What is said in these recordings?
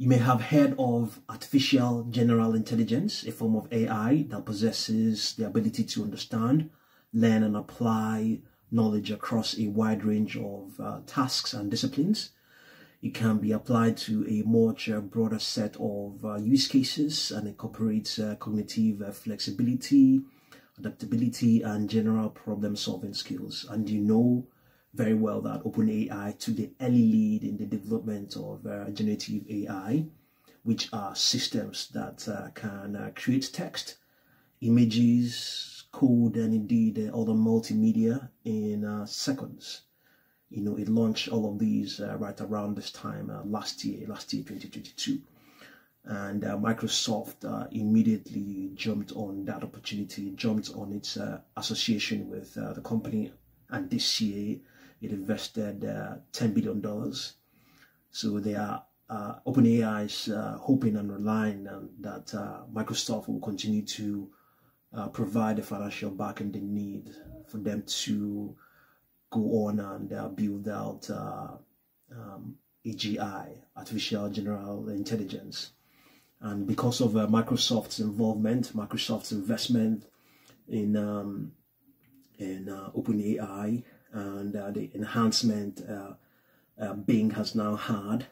You may have heard of artificial general intelligence, a form of AI that possesses the ability to understand, learn, and apply knowledge across a wide range of uh, tasks and disciplines. It can be applied to a much uh, broader set of uh, use cases and incorporates uh, cognitive uh, flexibility, adaptability, and general problem solving skills. And you know very well that OpenAI took the early lead in the development of uh, generative AI, which are systems that uh, can uh, create text, images, code, and indeed uh, other multimedia in uh, seconds. You know, it launched all of these uh, right around this time last year, last year 2022 and Microsoft immediately jumped on that opportunity, jumped on its association with the company, and this year it invested uh, $10 billion. So they are uh, OpenAI is uh, hoping and relying on that uh, Microsoft will continue to uh, provide the financial backing they need for them to go on and uh, build out um, AGI, Artificial General Intelligence. And because of Microsoft's involvement, Microsoft's investment in um, in OpenAI, and uh, the enhancement uh, uh, Bing has now had.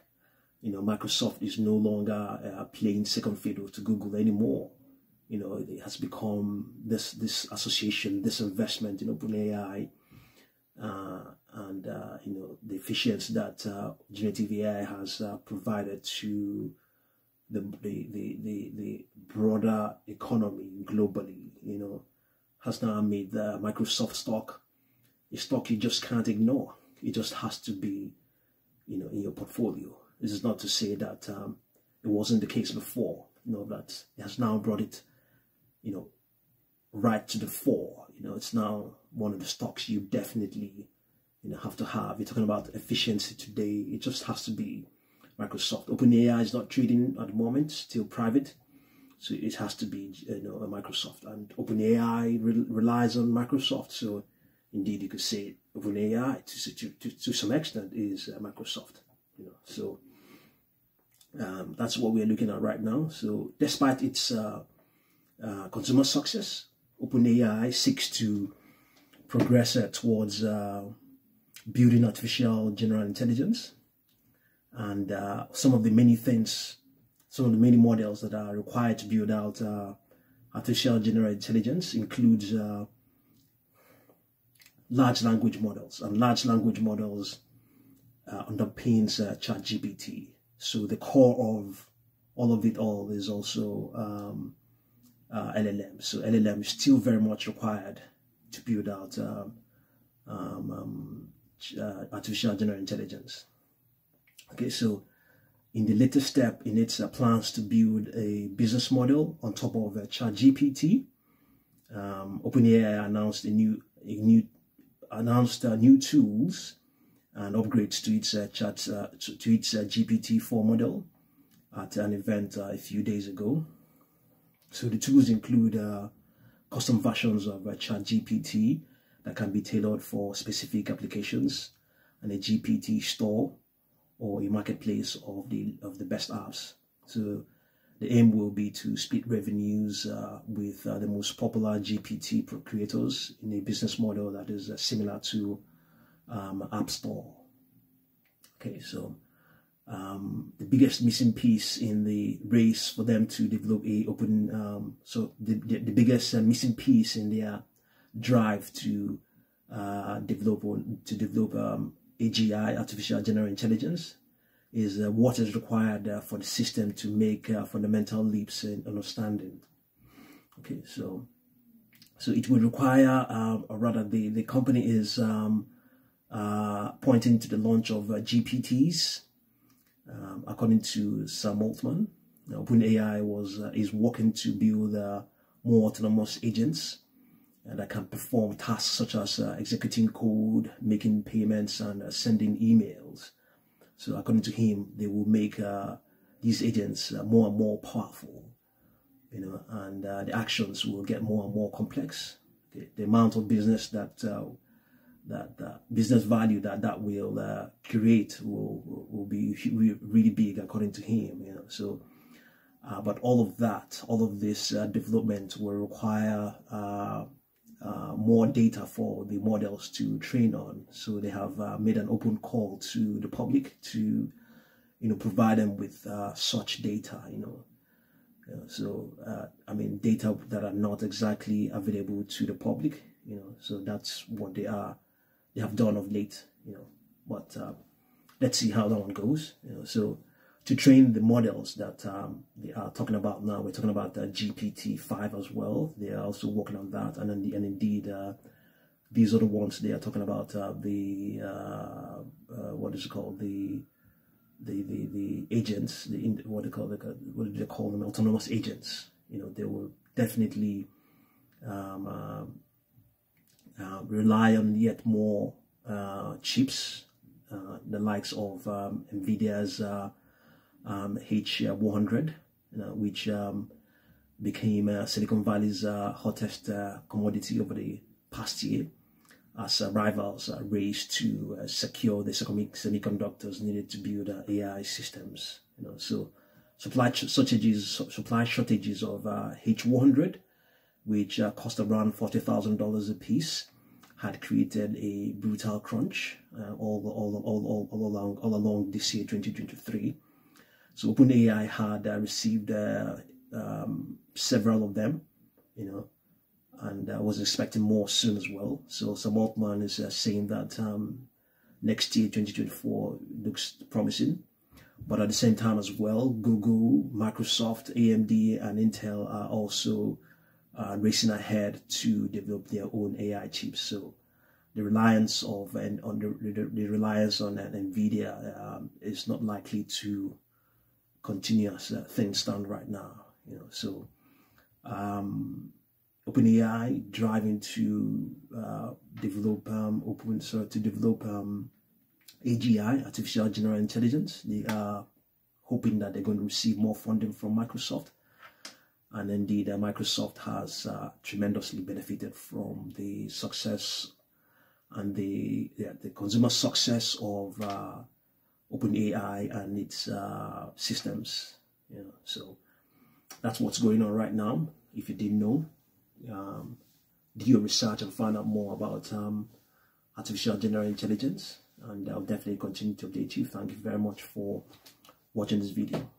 You know, Microsoft is no longer playing second fiddle to Google anymore. You know, it has become this this association, this investment in OpenAI, and you know the efficiency that generative AI has provided to the, the, the, the, the broader economy globally, you know, has now made the Microsoft stock a stock you just can't ignore. It just has to be, you know, in your portfolio. This is not to say that um, it wasn't the case before. You know that it has now brought it, you know, right to the fore. You know, it's now one of the stocks you definitely, you know, have to have. You're talking about efficiency today. It just has to be Microsoft. OpenAI is not trading at the moment, still private. So it has to be, you know, a Microsoft. And OpenAI re relies on Microsoft. So indeed you could say OpenAI to, to, to, to some extent is uh, Microsoft. You know, so um, that's what we're looking at right now. So despite its uh, uh, consumer success, OpenAI seeks to progress uh, towards uh, building artificial general intelligence. And uh, some of the many things, some of the many models that are required to build out artificial general intelligence includes large language models, and large language models uh, underpins uh, ChatGPT. So the core of all of it all is also um, uh, LLM. So LLM is still very much required to build out um, um, um uh, artificial general intelligence. Okay, so in the latest step in its uh, plans to build a business model on top of uh, ChatGPT, um, OpenAI announced a new a new announced uh, new tools and upgrades to its uh, chat uh, to, to, its uh, GPT-4 model at an event a few days ago. So the tools include custom versions of uh, ChatGPT that can be tailored for specific applications, and a GPT store or a marketplace of the of the best apps. So the aim will be to split revenues uh, with uh, the most popular GPT creators in a business model that is uh, similar to um, App Store. Okay, so um, the biggest missing piece in the race for them to develop a open, um, so the, the, the biggest uh, missing piece in their drive to uh, develop to develop um, AGI, artificial general intelligence, is uh, what is required uh, for the system to make uh, fundamental leaps in understanding. Okay, so so it will require, um, or rather, the the company is um, uh, pointing to the launch of uh, GPTs, um, according to Sam Altman. OpenAI was uh, is working to build more autonomous agents that can perform tasks such as executing code, making payments, and sending emails. So according to him, they will make uh, these agents uh, more and more powerful, you know, and uh, the actions will get more and more complex. The, the amount of business that uh, that business value that that will uh, create will will be really big according to him. You know, so uh, but all of that, all of this development will require more data for the models to train on. So they have uh, made an open call to the public to, you know, provide them with uh, such data. You know, so I mean, data that are not exactly available to the public. You know, so that's what they are. They have done of late. You know, but let's see how that one goes. You know, so to train the models that um, they are talking about now. We're talking about the GPT-5 as well. They are also working on that. And, and indeed, uh, these are the ones they are talking about uh, the, uh, uh what is it called? The, the, the, the agents, the, what they call, what do they call them? Autonomous agents. You know, they will definitely um, uh, uh, rely on yet more chips, the likes of um, NVIDIA's um, H100, you know, which um, became uh, Silicon Valley's uh, hottest uh, commodity over the past year as uh, rivals uh, raced to uh, secure the semiconductors needed to build AI systems. You know, so supply shortages, supply shortages of H100, which cost around forty thousand dollars a piece, had created a brutal crunch all, all, all, all, all along all along this year, 2023 so OpenAI had uh, received uh, um, several of them, you know, and I uh, was expecting more soon as well. So Sam Altman is uh, saying that um, next year, 2024, looks promising. But at the same time as well, Google, Microsoft, AMD, and Intel are also uh, racing ahead to develop their own AI chips. So the reliance of and on the, the, the reliance on uh, NVIDIA um, is not likely to continuous uh, things stand right now. You know, so um, OpenAI driving to uh, develop um, open so to develop um, AGI, artificial general intelligence. They are hoping that they're going to receive more funding from Microsoft. And indeed, uh, Microsoft has uh, tremendously benefited from the success and the yeah, the consumer success of uh, OpenAI and its uh, systems. So that's what's going on right now. If you didn't know, um, do your research and find out more about um, artificial general intelligence. And I'll definitely continue to update you. Thank you very much for watching this video.